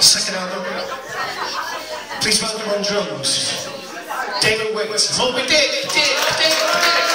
Second album. Please welcome on drums. David Wicks. Moby Dick, Dick, Dick, Dick.